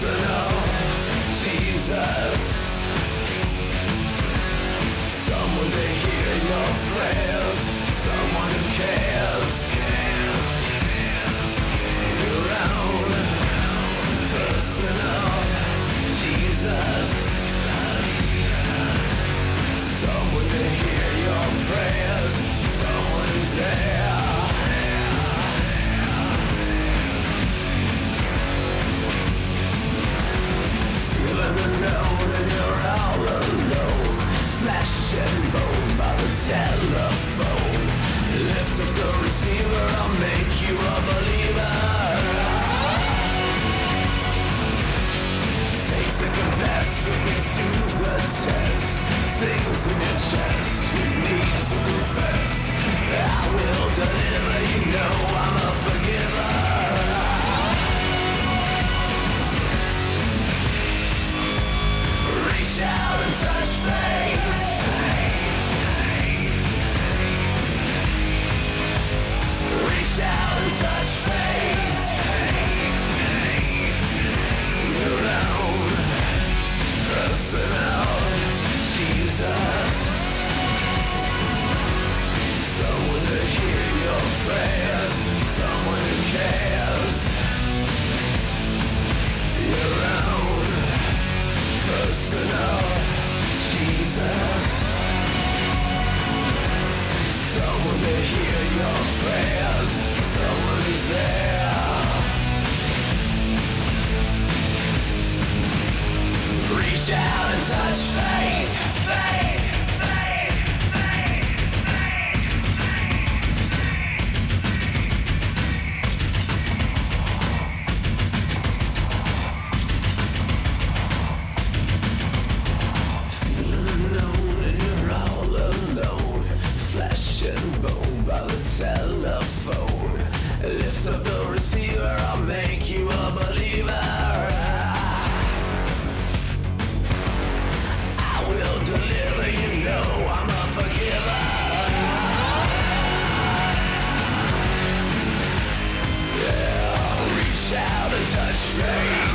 personal Jesus. myself Someone hear your Someone is there Reach out and touch faith, faith. touch. me